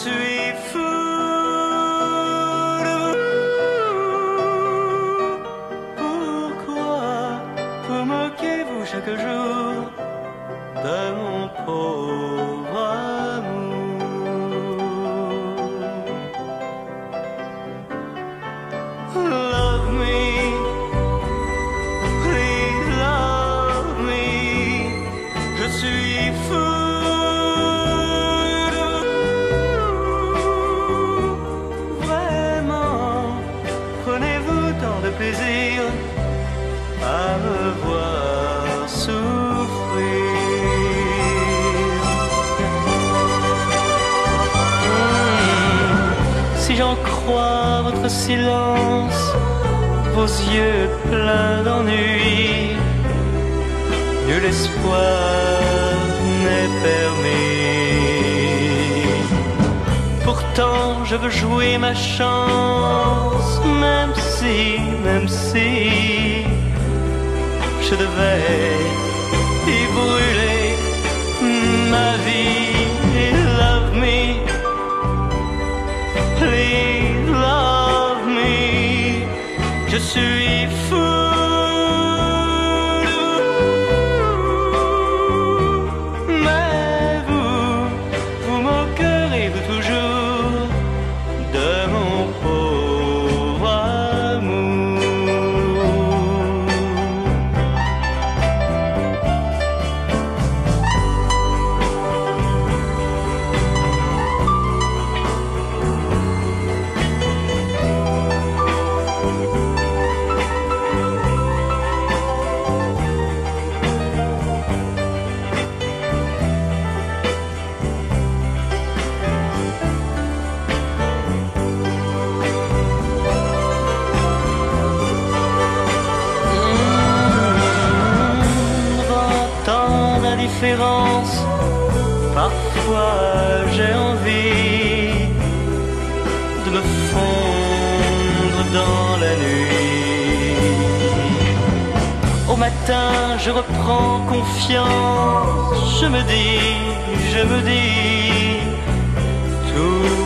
suis fou. Pourquoi vous moquez-vous chaque jour de mon pauvre vos yeux pleins d'ennui, nul espoir n'est permis. Pourtant, je veux jouer ma chance, même si, même si je devais Je suis parfois j'ai envie de me fondre dans la nuit. Au matin, je reprends confiance, je me dis, je me dis, tout